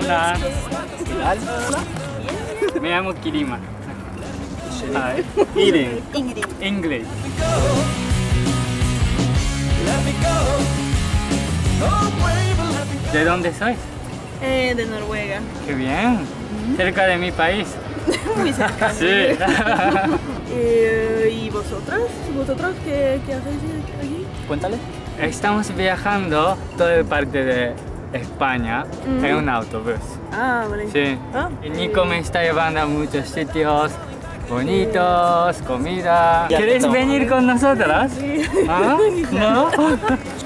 Hola. ¿Qué tal? Me llamo Kirima. Iren. ¿De dónde sois? Eh, de Noruega. Qué bien. Cerca de mi país. Muy cerca. Sí. Eh, ¿Y vosotras? ¿Vosotros qué, qué hacéis aquí? Cuéntale. Estamos viajando toda parte de España en un autobús. Ah, vale. Sí. Ah, Y Nico me está llevando a muchos sitios bonitos, comida. Ya ¿Quieres venir con nosotros? ¿Ah? ¿No?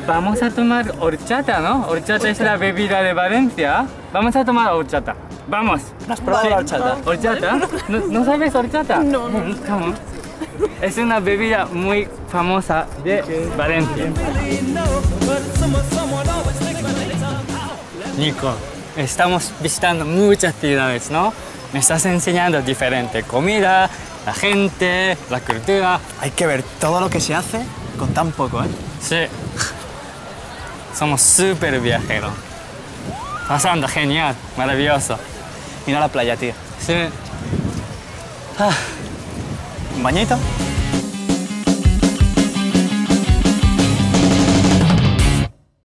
Vamos a tomar horchata, ¿no? Horchata es la bebida de Valencia. Vamos a tomar horchata. Vamos. ¿No has probado la horchata? ¿Horchata? ¿No, no sabes horchata? No, no. On. Es una bebida muy famosa de Valencia. Nico, estamos visitando muchas ciudades, ¿no? Me estás enseñando diferente comida, la gente, la cultura. Hay que ver todo lo que se hace con tan poco, ¿eh? Sí. Somos súper viajeros. Pasando genial, maravilloso. Mira la playa, tío. Sí. ¿Un bañito?